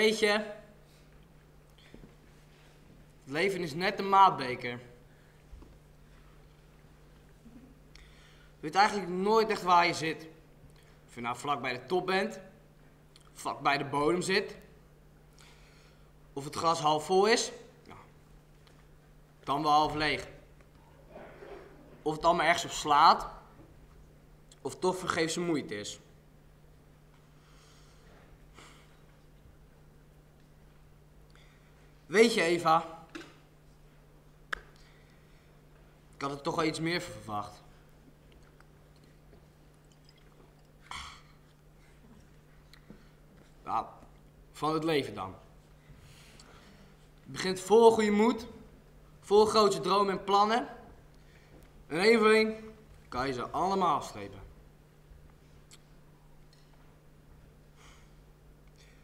Weet je, het leven is net een maatbeker. Je weet eigenlijk nooit echt waar je zit. Of je nou vlak bij de top bent, vlak bij de bodem zit, of het glas half vol is, ja, dan wel half leeg. Of het allemaal ergens op slaat, of toch vergeefse moeite is. Weet je, Eva? Ik had er toch wel iets meer van verwacht. Nou, van het leven dan. Je begint vol goede moed, vol grote dromen en plannen. En één voor één kan je ze allemaal afstrepen.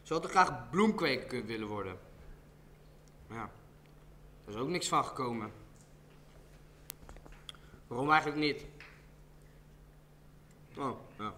Zo had ik graag bloemkweker willen worden. Ja, er is ook niks van gekomen. Waarom eigenlijk niet? Oh, ja.